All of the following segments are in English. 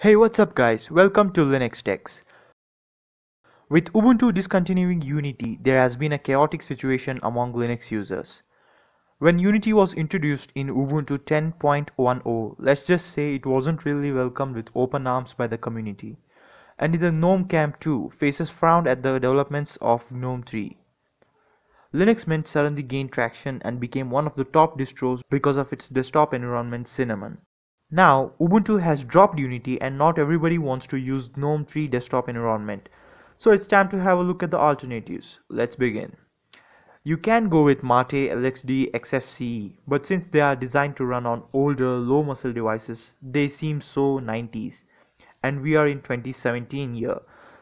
Hey what's up guys, welcome to Linux Tex. With Ubuntu discontinuing Unity, there has been a chaotic situation among Linux users. When Unity was introduced in Ubuntu 10.10, let's just say it wasn't really welcomed with open arms by the community. And in the GNOME camp too, faces frowned at the developments of GNOME 3. Linux Mint suddenly gained traction and became one of the top distros because of its desktop environment Cinnamon. Now, Ubuntu has dropped Unity and not everybody wants to use GNOME 3 desktop environment. So it's time to have a look at the alternatives. Let's begin. You can go with Mate, LXD, XFCE, but since they are designed to run on older, low muscle devices, they seem so 90s. And we are in 2017 year.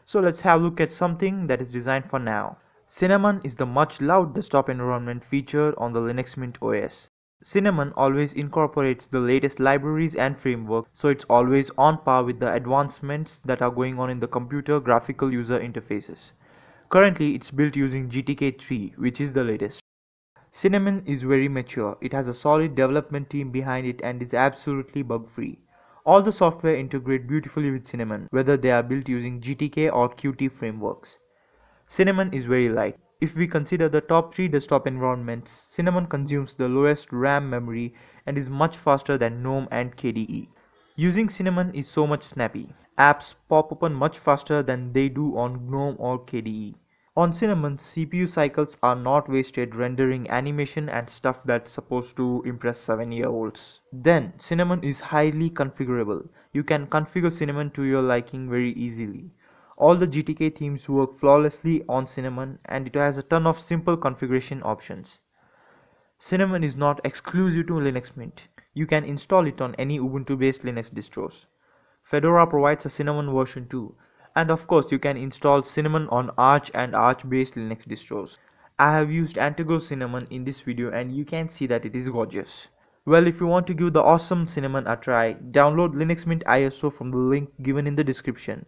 So let's have a look at something that is designed for now. Cinnamon is the much loved desktop environment featured on the Linux Mint OS. Cinnamon always incorporates the latest libraries and frameworks, so it's always on par with the advancements that are going on in the computer graphical user interfaces. Currently, it's built using GTK 3, which is the latest. Cinnamon is very mature, it has a solid development team behind it and is absolutely bug free. All the software integrate beautifully with Cinnamon, whether they are built using GTK or Qt frameworks. Cinnamon is very light. If we consider the top 3 desktop environments, Cinnamon consumes the lowest RAM memory and is much faster than GNOME and KDE. Using Cinnamon is so much snappy. Apps pop open much faster than they do on GNOME or KDE. On Cinnamon, CPU cycles are not wasted rendering animation and stuff that's supposed to impress 7 year olds. Then, Cinnamon is highly configurable. You can configure Cinnamon to your liking very easily. All the GTK themes work flawlessly on Cinnamon and it has a ton of simple configuration options. Cinnamon is not exclusive to Linux Mint. You can install it on any Ubuntu based Linux distros. Fedora provides a Cinnamon version too. And of course you can install Cinnamon on Arch and Arch based Linux distros. I have used Antergos Cinnamon in this video and you can see that it is gorgeous. Well, if you want to give the awesome Cinnamon a try, download Linux Mint ISO from the link given in the description.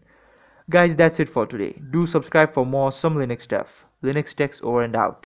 Guys, that's it for today. Do subscribe for more some Linux stuff. Linux Tex over and out.